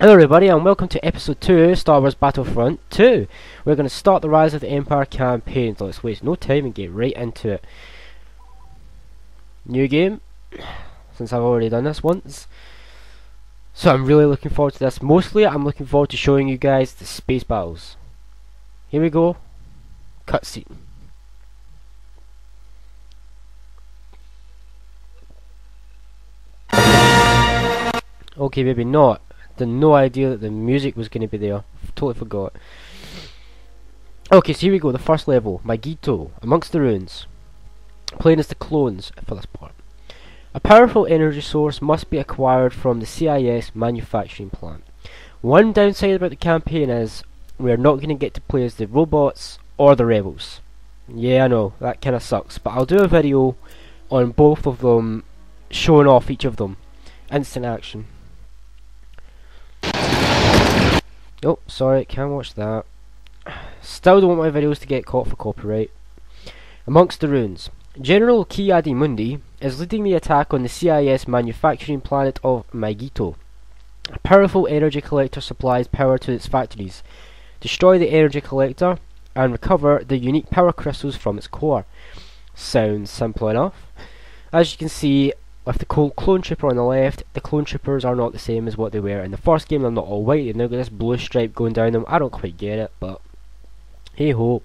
Hello everybody and welcome to episode 2 Star Wars Battlefront 2. We're going to start the Rise of the Empire campaign, so let's waste no time and get right into it. New game, since I've already done this once. So I'm really looking forward to this. Mostly I'm looking forward to showing you guys the space battles. Here we go. Cutscene. Okay, maybe not. Had no idea that the music was going to be there. Totally forgot. Okay, so here we go. The first level, Mygeeto, amongst the ruins. Playing as the clones for this part. A powerful energy source must be acquired from the CIS manufacturing plant. One downside about the campaign is we are not going to get to play as the robots or the rebels. Yeah, I know, that kind of sucks, but I'll do a video on both of them, showing off each of them. Instant action. Oh, sorry, can't watch that. Still don't want my videos to get caught for copyright. Amongst the ruins, General Ki-Adi-Mundi is leading the attack on the CIS manufacturing planet of Mygeeto. A powerful energy collector supplies power to its factories. Destroy the energy collector and recover the unique power crystals from its core. Sounds simple enough. As you can see, with the clone trooper on the left, the clone troopers are not the same as what they were in the first game. They're not all white. They've now got this blue stripe going down them. I don't quite get it, but hey ho,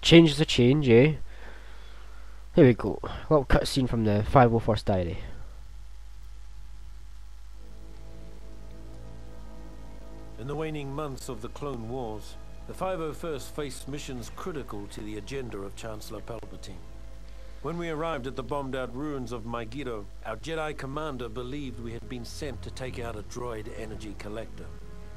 change is a change, eh? Here we go. A little cutscene from the 501st Diary. In the waning months of the Clone Wars, the 501st faced missions critical to the agenda of Chancellor Palpatine. When we arrived at the bombed-out ruins of Mygeeto, our Jedi commander believed we had been sent to take out a droid energy collector.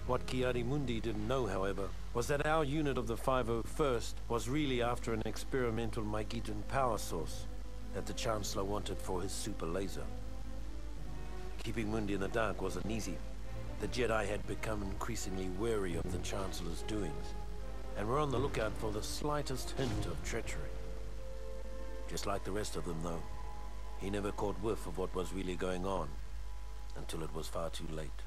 What Ki-Adi-Mundi didn't know, however, was that our unit of the 501st was really after an experimental Mygeetan power source that the Chancellor wanted for his super laser. Keeping Mundi in the dark wasn't easy. The Jedi had become increasingly wary of the Chancellor's doings, and were on the lookout for the slightest hint of treachery. Just like the rest of them, though, he never caught whiff of what was really going on until it was far too late.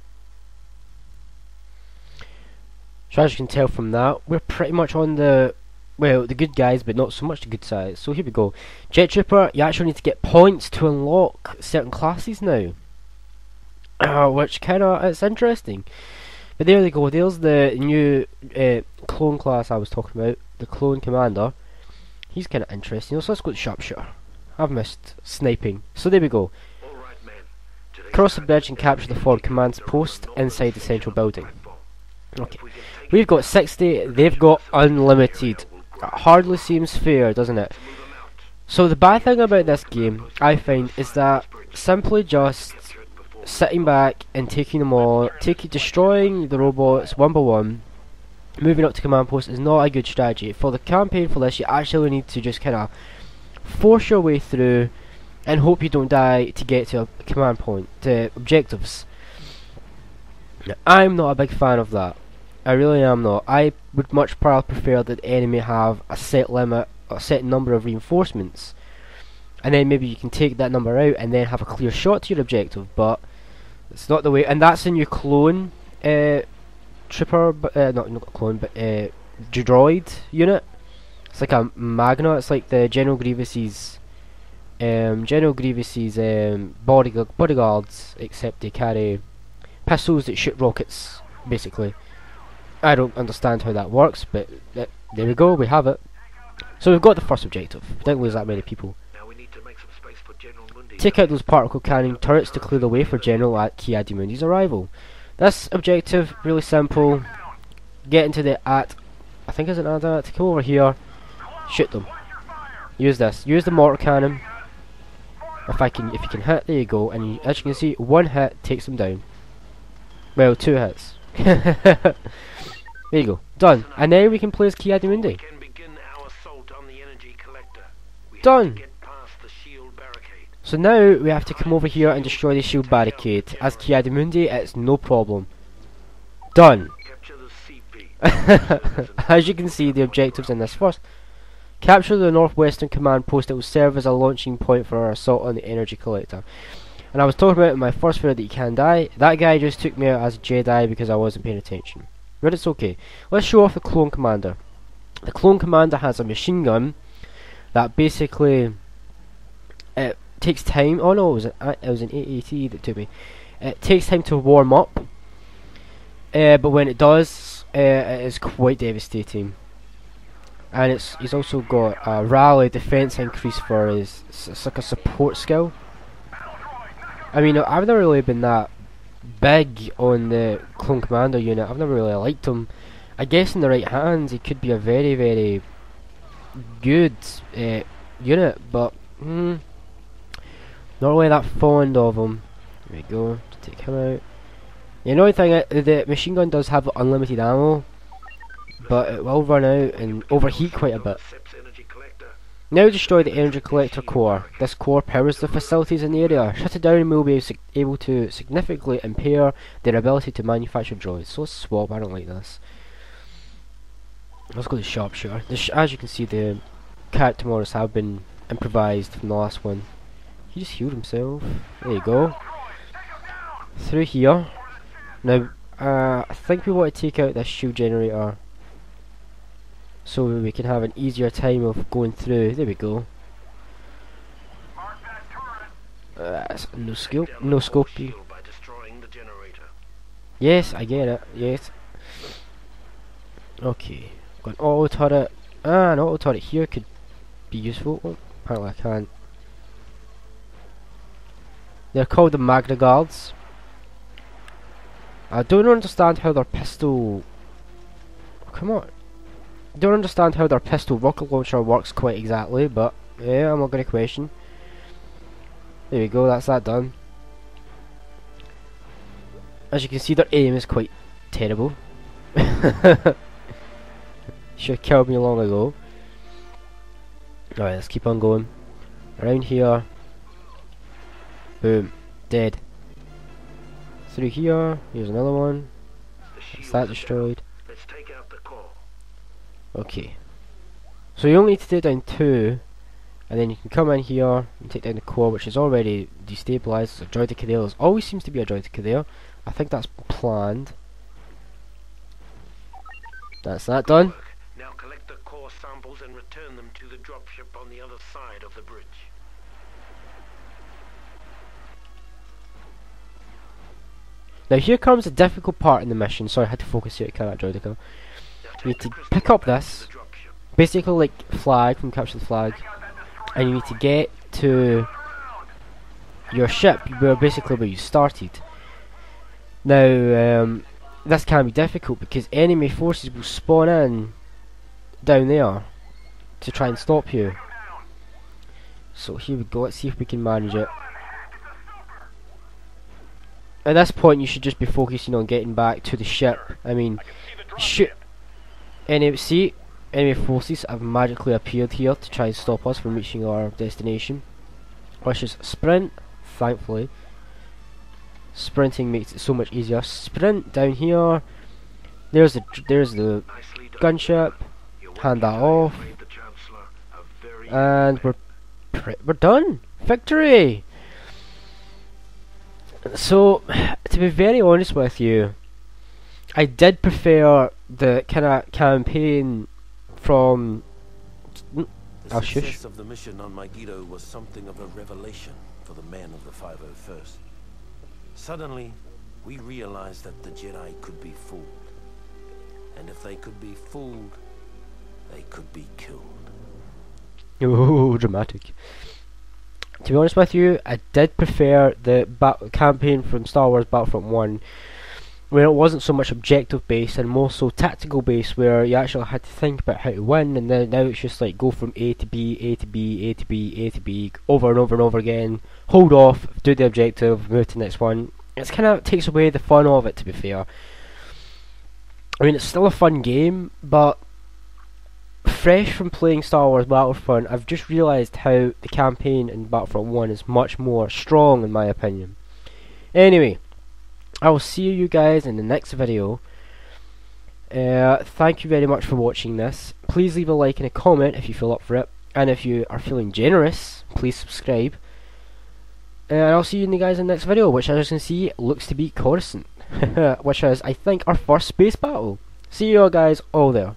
So as you can tell from that, we're pretty much on the well, the good guys, but not so much the good side. So here we go. Jet Trooper, you actually need to get points to unlock certain classes now. Which kind of, it's interesting. But there they go, there's the new uh, clone class I was talking about, the clone commander. He's kind of interesting. So let's go to sharpshooter. I've missed sniping. So there we go. Cross the bridge and capture the forward command post inside the central building. Okay. We've got 60, they've got unlimited. It hardly seems fair, doesn't it? So the bad thing about this game, I find, is that simply just sitting back and taking them all, taking, destroying the robots one by one, moving up to command post is not a good strategy. For the campaign for this, you actually need to just kind of force your way through and hope you don't die to get to a command point, to objectives. I'm not a big fan of that. I really am not. I would much prefer that the enemy have a set limit, a set number of reinforcements, and then maybe you can take that number out and then have a clear shot to your objective. But it's not the way, and that's in your clone uh, trooper, uh, not not clone, but uh, droid unit. It's like a Magna. It's like the General Grievous's, um, General Grievous's um, body bodyguards, except they carry pistols that shoot rockets, basically. I don't understand how that works, but uh, there we go. We have it. So we've got the first objective. Don't lose that many people. Take out those particle cannon turrets to clear the way for General at Ki-Adi-Mundi's arrival. This objective, really simple. Get into the at, I think it's an at, come over here, shoot them. Use this, use the mortar cannon. If I can, if you can hit, there you go, and you, as you can see, one hit takes them down. Well, two hits. there you go, done. And now we can play as Ki-Adi-Mundi. Done! So now we have to come over here and destroy the shield barricade. As Ki-Adi-Mundi, it's no problem. Done. as you can see, the objectives in this first. Capture the northwestern command post that will serve as a launching point for our assault on the energy collector. And I was talking about in my first video that you can die. That guy just took me out as a Jedi because I wasn't paying attention. But it's okay. Let's show off the clone commander. The clone commander has a machine gun that basically it takes time. Oh no, it was an it was an AAT that took me. It takes time to warm up, uh, but when it does, uh, it is quite devastating. And it's he's also got a rally defense increase for his. It's like a support skill. I mean, I've never really been that big on the clone commander unit. I've never really liked him. I guess in the right hands, he could be a very, very good uh, unit, but hmm, not really that fond of him. There we go. Take him out. The annoying thing, the machine gun does have unlimited ammo, but it will run out and overheat quite a bit. Now destroy the energy collector core. This core powers the facilities in the area. Shut it down and we'll be able to significantly impair their ability to manufacture droids. So swap, I don't like this. Let's go to sharpshooter. Sh as you can see, the character models have been improvised from the last one. He just healed himself. There you go. Through here. Now, uh, I think we want to take out this shield generator so we can have an easier time of going through. There we go. Uh, no scope, no scope. Yes, I get it. Yes. Okay, got an auto turret. Ah, an auto turret here could be useful. Oh, apparently I can't. They're called the Magna Guards. I don't understand how their pistol. Come on don't understand how their pistol rocket launcher works quite exactly, but yeah, I'm not going to question. There we go, that's that done. As you can see, their aim is quite terrible. Should have killed me long ago. Alright, let's keep on going. Around here. Boom. Dead. Through here. Here's another one. That's that destroyed. Okay. So you only need to take down two, and then you can come in here and take down the core, which is already destabilized. So Droideka there always seems to be a Droideka there. I think that's planned. That's that done. Now collect the core samples and return them to the dropship on the other side of the bridge. Now here comes the difficult part in the mission. Sorry, I had to focus here at Karat Droideka. You need to pick up this, basically like flag from Capture the Flag, and you need to get to your ship, where basically where you started. Now, um, this can be difficult because enemy forces will spawn in down there to try and stop you. So here we go, let's see if we can manage it. At this point you should just be focusing on getting back to the ship. I mean, shoot Enemy, see, enemy forces have magically appeared here to try and stop us from reaching our destination. Which is sprint, thankfully. Sprinting makes it so much easier. Sprint down here. There's the there's the gunship. Hand that off. And we're we're done. Victory. So, to be very honest with you, I did prefer the kind of campaign from. The oh, success of the mission on Mygeeto was something of a revelation for the men of the 501st. Suddenly, we realized that the Jedi could be fooled. And if they could be fooled, they could be killed. Oh, dramatic. To be honest with you, I did prefer the campaign from Star Wars Battlefront 1 where it wasn't so much objective based and more so tactical based where you actually had to think about how to win and then now it's just like go from A to B, A to B, A to B, A to B over and over and over again, hold off, do the objective, move to the next one. It's kind of takes away the fun of it to be fair. I mean it's still a fun game but fresh from playing Star Wars Battlefront I've just realised how the campaign in Battlefront 1 is much more strong in my opinion. Anyway, I will see you guys in the next video. Uh, thank you very much for watching this. Please leave a like and a comment if you feel up for it. And if you are feeling generous, please subscribe. and I'll see you guys in the next video, which as you can see looks to be Coruscant, which is I think our first space battle. See you all guys all there.